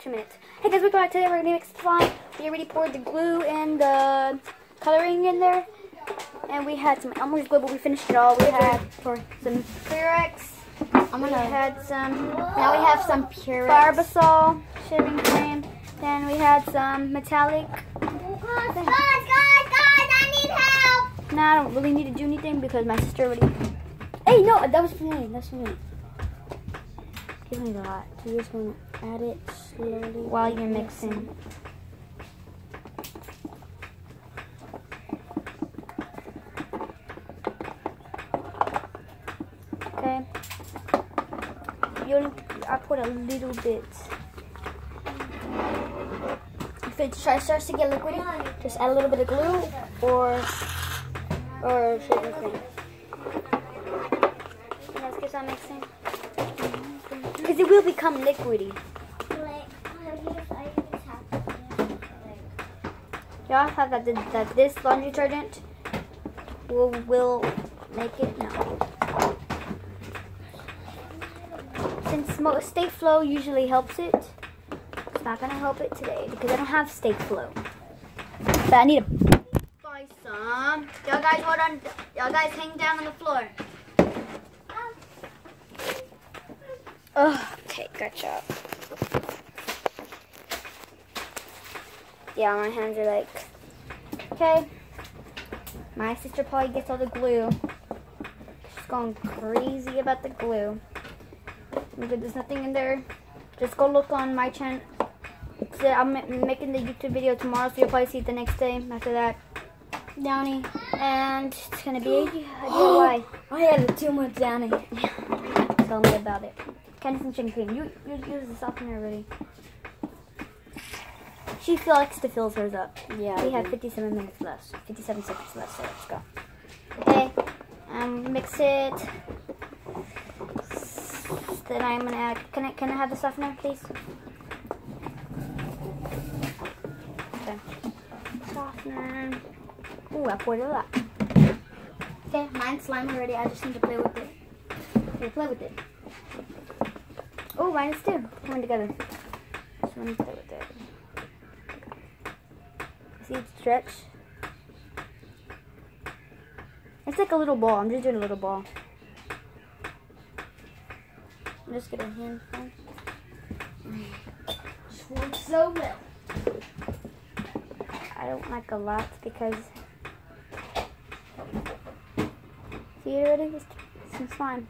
two minutes. Hey guys, welcome back today. We're gonna mix slime. We already poured the glue and the coloring in there, and we had some Elmer's glue, but we finished it all. We had for some Purex. I'm gonna. We had some Now we have some pure. Barbasol shaving cream. Then we had some metallic. Guys, guys, guys, I need help. Now I don't really need to do anything because my sister already. Hey, no, that was for me. That's for me. Give me a lot. So you're just gonna add it slowly while you're mixing. Okay. You only, I put a little bit. If it starts to get liquidy, just add a little bit of glue or or shaving cream. Let's get that mixing. It will become liquidy. Y'all have that, that this laundry detergent will will make it no. Since Sta-Flo usually helps it, it's not gonna help it today because I don't have Sta-Flo. But I need to buy some. Y'all guys hold on. Y'all guys hang down on the floor. Ugh, okay, good job. Yeah, my hands are like, okay. My sister probably gets all the glue. She's going crazy about the glue. But there's nothing in there. Just go look on my channel. I'm making the YouTube video tomorrow, so you'll probably see it the next day after that. Downy. And it's gonna be a DIY. I had too much Downy. Tell me about it. Candice and chicken cream. You you use the softener already. She likes to fill hers up. Yeah. We have 57 minutes left. 57 seconds left, so let's go. Okay. Um, mix it. Then I'm gonna add. Can I can I have the softener, please? Okay. Softener. Ooh, I poured a lot. Okay, mine's slime already. I just need to play with it. Okay, play with it. Oh, mine is too. Coming together. Just want to play with it. See it stretch? It's like a little ball. I'm just doing a little ball. I'm just gonna hand Works so well. I don't like a lot because see it already? It's some slime.